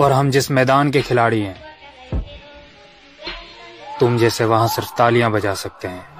और हम जिस मैदान के खिलाड़ी हैं, तुम जैसे वहाँ सिर्फ़ तालियाँ बजा सकते हैं।